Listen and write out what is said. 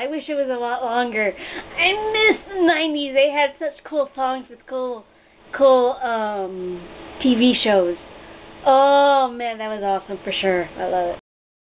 I wish it was a lot longer. I miss the 90s. They had such cool songs with cool, cool um, TV shows. Oh man, that was awesome for sure. I love it.